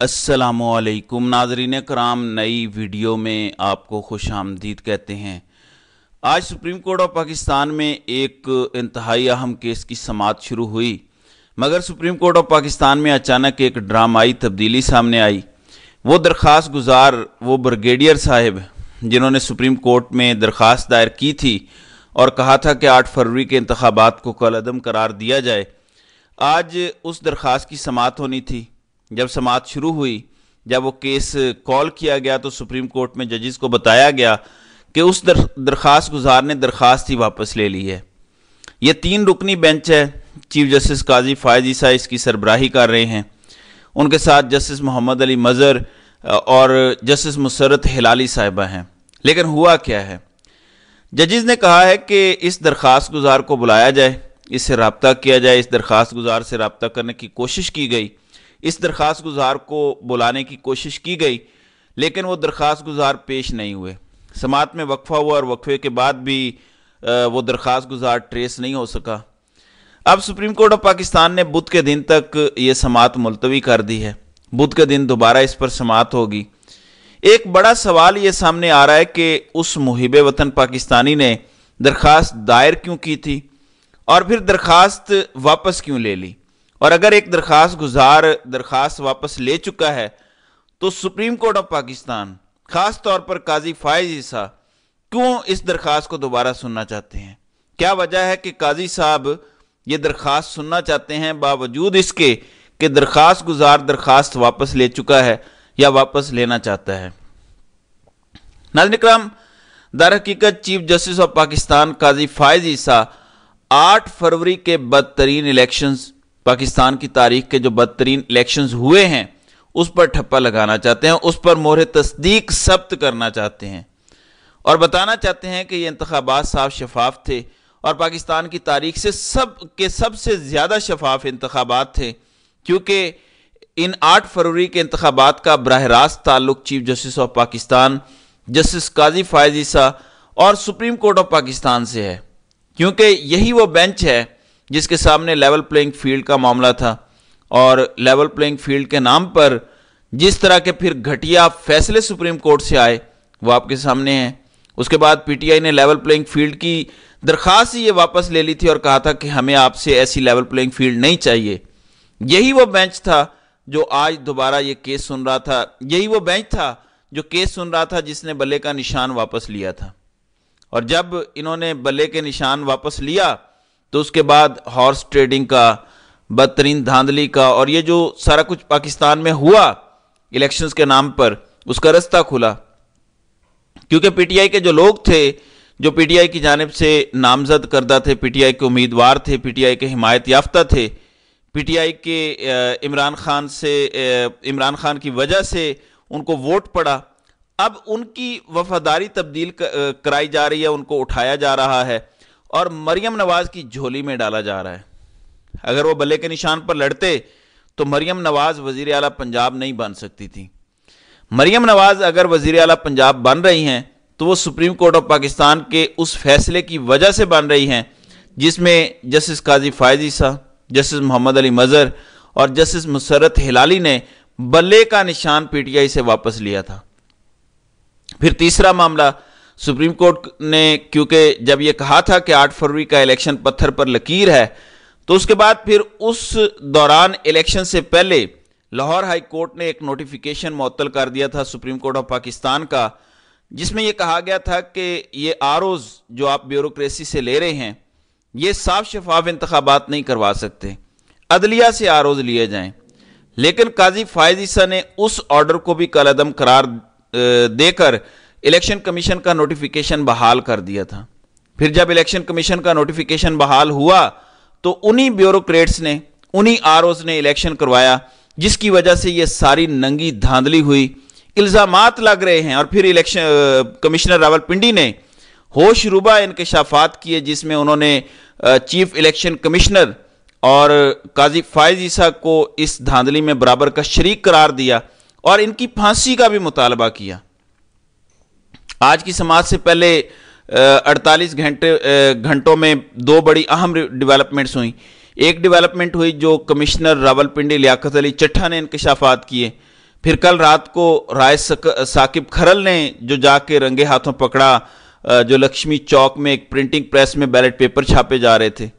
असलकुम नाजरीन कराम नई वीडियो में आपको खुश आमदीद कहते हैं। आज सुप्रीम कोर्ट ऑफ़ पाकिस्तान में एक इंतहाई अहम केस की समात शुरू हुई, मगर सुप्रीम कोर्ट ऑफ़ पाकिस्तान में अचानक एक ड्रामाई तब्दीली सामने आई। वो दरख्वास्त गुजार वो ब्रिगेडियर साहब, जिन्होंने सुप्रीम कोर्ट में दरख्वास्त दायर की थी और कहा था कि आठ फरवरी के इंतबात को कलदम करार दिया जाए। आज उस दरख्वास्त की समात होनी थी। जब समात शुरू हुई जब वो केस कॉल किया गया तो सुप्रीम कोर्ट में जजिस को बताया गया कि उस दर, दरख्वास्त गुजार ने दरख्वास्त ही वापस ले ली है। ये तीन रुकनी बेंच है चीफ जस्टिस काजी फायज ईसा इसकी सरबराही कर रहे हैं। उनके साथ जस्टिस मोहम्मद अली मज़र और जस्टिस मुसरत हिलाली साहिबा हैं। लेकिन हुआ क्या है? जजिस ने कहा है कि इस दरख्वास्त गुजार को बुलाया जाए इससे रबता किया जाए इस दरख्वास्त गुजार से रबता करने की कोशिश की गई। इस दरख्वास्त गुजार को बुलाने की कोशिश की गई, लेकिन वो दरख्वास्त गुजार पेश नहीं हुए। समात में वक्फा हुआ और वक्फे के बाद भी वो दरख्वास्त गुजार ट्रेस नहीं हो सका। अब सुप्रीम कोर्ट ऑफ़ पाकिस्तान ने बुध के दिन तक ये समात मुलतवी कर दी है। बुध के दिन दोबारा इस पर समात होगी। एक बड़ा सवाल ये सामने आ रहा है कि उस मुहिब वतन पाकिस्तानी ने दरख्वास्त दायर क्यों की थी? और फिर दरख्वास्त वापस क्यों ले ली? और अगर एक दरख्वास्त गुजार दरख्वास्त वापस ले चुका है तो सुप्रीम कोर्ट ऑफ़ पाकिस्तान, खास तौर पर काजी फायज ईसा, क्यों इस दरख्वास्त को दोबारा सुनना चाहते हैं? क्या वजह है कि काजी साहब ये दरख्वास्त सुनना चाहते हैं, बावजूद इसके कि दरख्वास्त गुजार दरख्वास्त वापस ले चुका है या वापस लेना चाहता है? नाजन कराम दर हकीकत chief justice of Pakistan Qazi Faez Isa, आठ फरवरी के बदतरीन इलेक्शंस पाकिस्तान की तारीख के जो बदतरीन इलेक्शन हुए हैं, उस पर ठप्पा लगाना चाहते हैं, उस पर मोहर तस्दीक सब्त करना चाहते हैं। और बताना चाहते हैं कि ये इंतबात साफ़ शफाफ थे और पाकिस्तान की तारीख से सब के सबसे ज़्यादा शफाफ इंतबात थे, क्योंकि इन आठ फरवरी के इंतबात का बरह रास्त ताल्लुक chief justice of Pakistan, justice काजी फायजीसा और सुप्रीम कोर्ट ऑफ़ पाकिस्तान से है, क्योंकि यही वो बेंच है जिसके सामने लेवल प्लेइंग फ़ील्ड का मामला था। और लेवल प्लेइंग फ़ील्ड के नाम पर जिस तरह के फिर घटिया फैसले सुप्रीम कोर्ट से आए, वो आपके सामने हैं। उसके बाद पीटीआई ने लेवल प्लेइंग फ़ील्ड की दरख्वास्त ही ये वापस ले ली थी और कहा था कि हमें आपसे ऐसी लेवल प्लेइंग फ़ील्ड नहीं चाहिए। यही वो बेंच था जो आज दोबारा ये केस सुन रहा था। यही वो बेंच था जो केस सुन रहा था जिसने बल्ले का निशान वापस लिया था। और जब इन्होंने बल्ले के निशान वापस लिया तो उसके बाद हॉर्स ट्रेडिंग का, बदतरीन धांधली का और ये जो सारा कुछ पाकिस्तान में हुआ इलेक्शंस के नाम पर, उसका रास्ता खुला। क्योंकि पीटीआई के जो लोग थे, जो पीटीआई की जानब से नामजद करदा थे पीटीआई के उम्मीदवार थे पीटीआई के हिमायत याफ्ता थे पीटीआई के इमरान खान से इमरान खान की वजह से उनको वोट पड़ा। अब उनकी वफादारी तब्दील कराई जा रही है, उनको उठाया जा रहा है। और मरियम नवाज़ की झोली में डाला जा रहा है। अगर वो बल्ले के निशान पर लड़ते तो मरियम नवाज़ वज़ीर अला पंजाब नहीं बन सकती थी। मरियम नवाज़ अगर वज़ीर अला पंजाब बन रही हैं तो वो सुप्रीम कोर्ट ऑफ़ पाकिस्तान के उस फैसले की वजह से बन रही हैं, जिसमें जस्टिस काजी फायजी साहब, जस्टिस मोहम्मद अली मज़र और जस्टिस मुसरत हिलाली ने बल्ले का निशान पीटीआई से वापस लिया था। फिर तीसरा मामला सुप्रीम कोर्ट ने, क्योंकि जब यह कहा था कि आठ फरवरी का इलेक्शन पत्थर पर लकीर है तो उसके बाद फिर उस दौरान इलेक्शन से पहले लाहौर हाई कोर्ट ने एक नोटिफिकेशन मअतल कर दिया था सुप्रीम कोर्ट ऑफ़ पाकिस्तान का, जिसमें यह कहा गया था कि ये आर जो आप ब्यूरोक्रेसी से ले रहे हैं, ये साफ़ शफाफ इंतबात नहीं करवा सकते। अदलिया से आर लिए जाएँ। लेकिन काजी फायद ने उस ऑर्डर को भी कलदम करार देकर इलेक्शन कमीशन का नोटिफिकेशन बहाल कर दिया था। फिर जब इलेक्शन कमीशन का नोटिफिकेशन बहाल हुआ तो उन्हीं ब्यूरोक्रेट्स ने, उन्हीं आर ने इलेक्शन करवाया, जिसकी वजह से ये सारी नंगी धांधली हुई। इल्ज़ाम लग रहे हैं, और फिर इलेक्शन कमिश्नर रावलपिंडी ने होश रुबा इंकशाफात किए, जिसमें उन्होंने चीफ इलेक्शन कमिश्नर और काजी फायज ईसा को इस धांधली में बराबर का शरीक करार दिया और इनकी फांसी का भी मुतालबा किया। आज की समाज से पहले 48 घंटे घंटों में दो बड़ी अहम डेवलपमेंट्स हुई। एक डेवलपमेंट हुई जो कमिश्नर रावलपिंडी, लियाकत अली चट्ठा ने इंकशाफात किए। फिर कल रात को राय साकिब खरल ने जो जाके रंगे हाथों पकड़ा जो लक्ष्मी चौक में एक प्रिंटिंग प्रेस में बैलेट पेपर छापे जा रहे थे।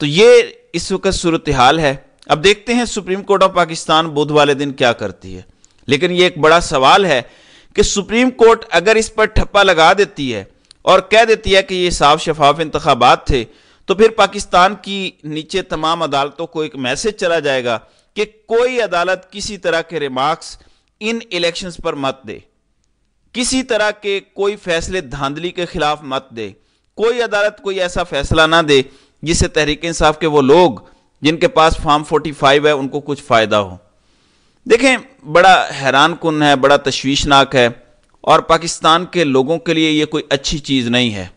तो ये इस वक्त सूरत हाल है। अब देखते हैं सुप्रीम कोर्ट ऑफ़ पाकिस्तान बुध वाले दिन क्या करती है। लेकिन ये एक बड़ा सवाल है कि सुप्रीम कोर्ट अगर इस पर ठप्पा लगा देती है और कह देती है कि ये साफ़ शफाफ इंतबात थे तो फिर पाकिस्तान की नीचे तमाम अदालतों को एक मैसेज चला जाएगा कि कोई अदालत किसी तरह के रिमार्क्स इन इलेक्शंस पर मत दे। किसी तरह के कोई फैसले धांधली के खिलाफ मत दे। कोई अदालत कोई ऐसा फैसला ना दे जिससे तहरीक इंसाफ के वो लोग, जिनके पास फार्म 45 है, उनको कुछ फ़ायदा हो। देखें, बड़ा हैरान कन है, बड़ा तशवीशनाक है, और पाकिस्तान के लोगों के लिए ये कोई अच्छी चीज़ नहीं है।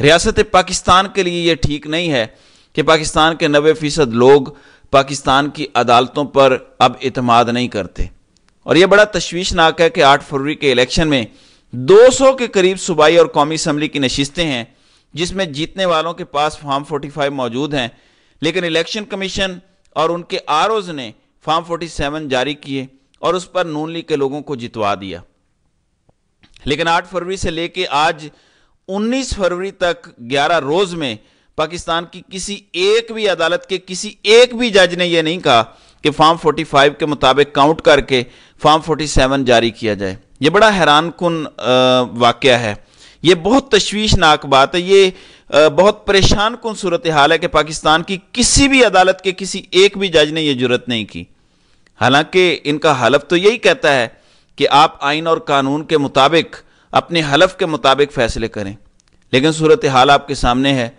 रियासत पाकिस्तान के लिए ये ठीक नहीं है कि पाकिस्तान के नबे फ़ीसद लोग पाकिस्तान की अदालतों पर अब इतमाद नहीं करते। और यह बड़ा तशवीशनाक है कि आठ फरवरी के इलेक्शन में 200 के करीब सूबाई और कौमी असम्बली की नशस्तें हैं, जिसमें जीतने वालों के पास फॉर्म 45 मौजूद हैं। लेकिन इलेक्शन कमीशन और उनके आर ने फॉर्म 47 जारी किए और उस पर नून लीग के लोगों को जितवा दिया। लेकिन 8 फरवरी से लेके आज 19 फरवरी तक 11 रोज में पाकिस्तान की किसी एक भी अदालत के किसी एक भी जज ने यह नहीं कहा कि फॉर्म 45 के मुताबिक काउंट करके फॉर्म 47 जारी किया जाए। यह बड़ा हैरान कन वाक़ है। ये बहुत तशवीशनाक बात है। ये बहुत परेशान कन सूरत हाल है कि पाकिस्तान की किसी भी अदालत के किसी एक भी जज ने यह ज़रूरत नहीं की। हालाँकि इनका हलफ तो यही कहता है कि आप आइन और कानून के मुताबिक, अपने हलफ के मुताबिक फैसले करें। लेकिन सूरत हाल आपके सामने है।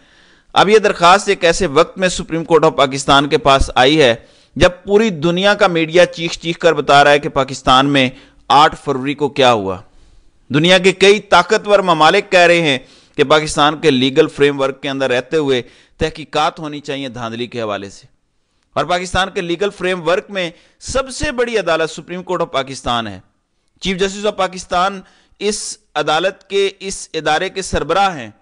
अब यह दरखास्त एक ऐसे वक्त में सुप्रीम कोर्ट ऑफ़ पाकिस्तान के पास आई है, जब पूरी दुनिया का मीडिया चीख चीख कर बता रहा है कि पाकिस्तान में आठ फरवरी को क्या हुआ। दुनिया के कई ताकतवर ममालिक कह रहे हैं कि पाकिस्तान के लीगल फ्रेमवर्क के अंदर रहते हुए तहकीकात होनी चाहिए धांधली के हवाले से। और पाकिस्तान के लीगल फ्रेमवर्क में सबसे बड़ी अदालत सुप्रीम कोर्ट ऑफ़ पाकिस्तान है। चीफ जस्टिस ऑफ़ पाकिस्तान इस अदालत के, इस इदारे के सरबराह हैं।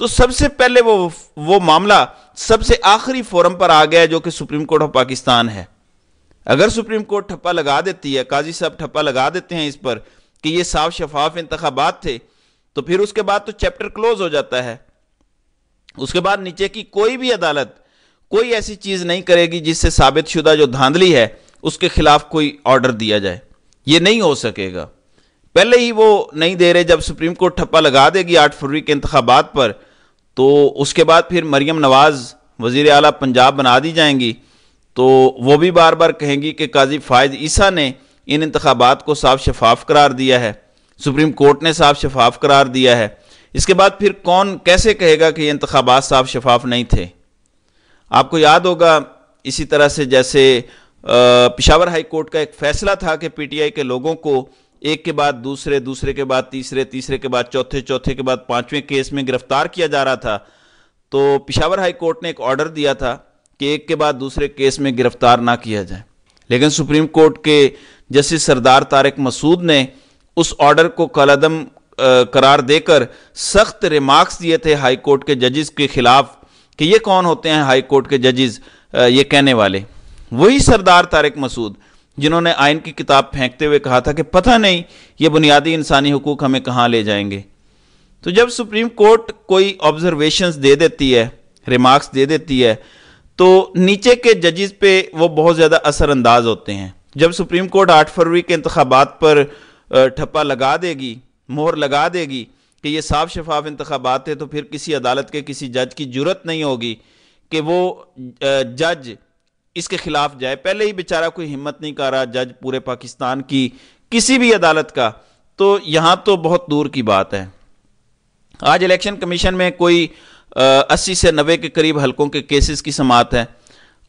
तो सबसे पहले वो वो मामला सबसे आखिरी फोरम पर आ गया जो कि सुप्रीम कोर्ट ऑफ़ पाकिस्तान है। अगर सुप्रीम कोर्ट ठप्पा लगा देती है, काजी साहब ठप्पा लगा देते हैं इस पर कि ये साफ़ शफाफ इंतबात थे तो फिर उसके बाद तो चैप्टर क्लोज हो जाता है। उसके बाद नीचे की कोई भी अदालत कोई ऐसी चीज़ नहीं करेगी जिससे साबित शुदा जो धांधली है, उसके खिलाफ कोई ऑर्डर दिया जाए। ये नहीं हो सकेगा। पहले ही वो नहीं दे रहे, जब सुप्रीम कोर्ट ठप्पा लगा देगी आठ फरवरी के इंतबात पर तो उसके बाद फिर मरियम नवाज़ वज़ीर अला पंजाब बना दी जाएँगी। तो वो भी बार बार कहेंगी कि काजी फ़ायद ईसा ने इन इंतबात को साफ़ शफाफ करार दिया है। सुप्रीम कोर्ट ने साफ़ शफाफ करार दिया है। इसके बाद फिर कौन कैसे कहेगा कि ये इंतबात साफ़ शफाफ नहीं थे? आपको याद होगा, इसी तरह से जैसे पिशावर हाई कोर्ट का एक फैसला था कि पीटीआई के लोगों को एक के बाद दूसरे दूसरे के बाद तीसरे तीसरे के बाद चौथे चौथे के बाद पाँचवें केस में गिरफ़्तार किया जा रहा था। तो पिशावर हाई कोर्ट ने एक ऑर्डर दिया था कि एक के बाद दूसरे केस में गिरफ़्तार ना किया जाए। लेकिन सुप्रीम कोर्ट के जस्टिस सरदार तारक मसूद ने उस ऑर्डर को कलदम करार देकर सख्त रिमार्क्स दिए थे हाई कोर्ट के जजेस के खिलाफ। कि ये कौन होते हैं हाई कोर्ट के जजेस ये कहने वाले? वही सरदार तारिक मसूद, जिन्होंने आइन की किताब फेंकते हुए कहा था कि पता नहीं ये बुनियादी इंसानी हकूक हमें कहाँ ले जाएँगे। तो जब सुप्रीम कोर्ट कोई ऑब्जर्वेशंस दे देती है रिमार्क्स दे देती है तो नीचे के जजेस पे वो बहुत ज़्यादा असरअंदाज होते हैं। जब सुप्रीम कोर्ट आठ फरवरी के इंतबात पर ठप्पा लगा देगी, मोहर लगा देगी कि ये साफ़ शफाफ इंतबात है तो फिर किसी अदालत के, किसी जज की ज़रूरत नहीं होगी कि वो जज इसके खिलाफ जाए। पहले ही बेचारा कोई हिम्मत नहीं कर रहा जज पूरे पाकिस्तान की, किसी भी अदालत का। तो यहाँ तो बहुत दूर की बात है। आज इलेक्शन कमीशन में कोई अस्सी से नबे के करीब हलकों के केसेस की समात है।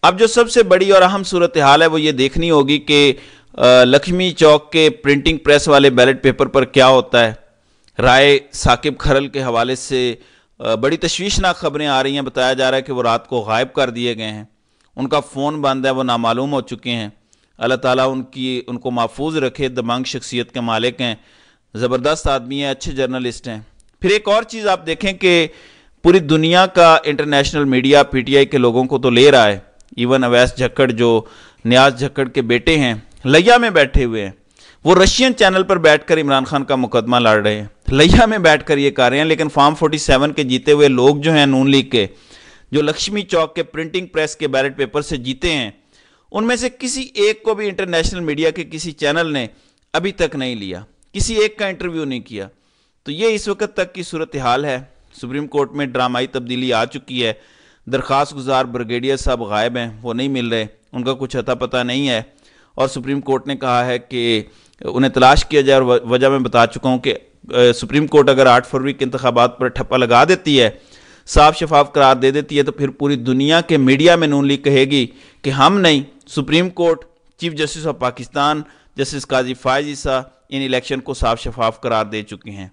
अब जो सबसे बड़ी और अहम सूरत हाल है, वो ये देखनी होगी कि लक्ष्मी चौक के प्रिंटिंग प्रेस वाले बैलेट पेपर पर क्या होता है। राय साकिब खरल के हवाले से बड़ी तशवीशनाक खबरें आ रही हैं। बताया जा रहा है कि वो रात को गायब कर दिए गए हैं। उनका फ़ोन बंद है, वो नामालूम हो चुके हैं। अल्लाह ताला उनकी, उनको महफूज रखे, दमांग शख्सियत के मालिक हैं। ज़बरदस्त आदमी हैं, अच्छे जर्नलिस्ट हैं। फिर एक और चीज़ आप देखें कि पूरी दुनिया का इंटरनेशनल मीडिया, पीटीआई के लोगों को तो ले रहा है। इवन अवैस झक्कड़, जो न्याज झक्कड़ के बेटे हैं, लैया में बैठे हुए हैं। वो रशियन चैनल पर बैठकर इमरान खान का मुकदमा लड़ रहे हैं। लिया में बैठकर ये कर रहे हैं, लेकिन फार्म 47 के जीते हुए लोग जो हैं, नून लीग के, जो लक्ष्मी चौक के प्रिंटिंग प्रेस के बैलेट पेपर से जीते हैं, उनमें से किसी एक को भी इंटरनेशनल मीडिया के किसी चैनल ने अभी तक नहीं लिया। किसी एक का इंटरव्यू नहीं किया। तो ये इस वक्त तक की सूरत हाल है। सुप्रीम कोर्ट में ड्रामाई तब्दीली आ चुकी है। दरख्वास्त गुजार ब्रिगेडियर साहब गायब हैं, वो नहीं मिल रहे, उनका कुछ अता पता नहीं है। और सुप्रीम कोर्ट ने कहा है कि उन्हें तलाश किया जाए और वजह मैं बता चुका हूँ कि सुप्रीम कोर्ट अगर आठ फरवरी के इंतबात पर ठप्पा लगा देती है, साफ़ शफाफ करार दे देती है तो फिर पूरी दुनिया के मीडिया में नून लीग कहेगी कि हम नहीं, supreme court, chief justice of Pakistan, justice Qazi Faez Isa in election को साफ़ शफाफ करार दे चुके हैं।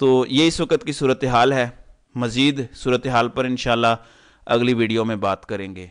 तो ये इस वक्त की सूरत हाल है। मज़ीद सूरत हाल पर इन अगली वीडियो में बात करेंगे।